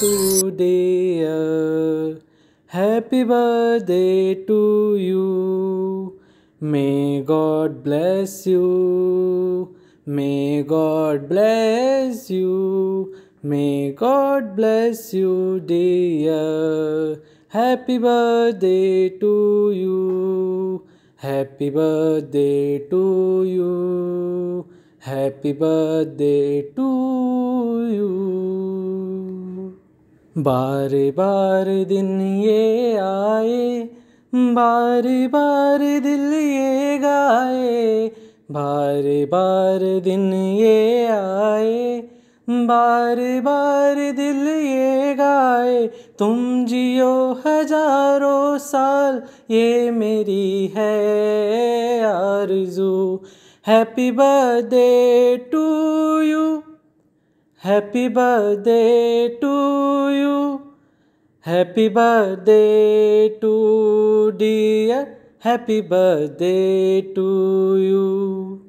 birthday to dear. Happy birthday to you. May God bless you. May God bless you. May God bless you, dear. Happy birthday to you. Happy birthday to you. Happy birthday to you. बारे बार दिन ये आए, बार बार दिल ये गाए, बार बार दिन ये आए, बार बार दिल ये गाए। तुम जियो हज़ारों साल, ये मेरी है आरज़ू। Happy birthday to you. Happy birthday to you. Happy birthday to dear. Happy birthday to you.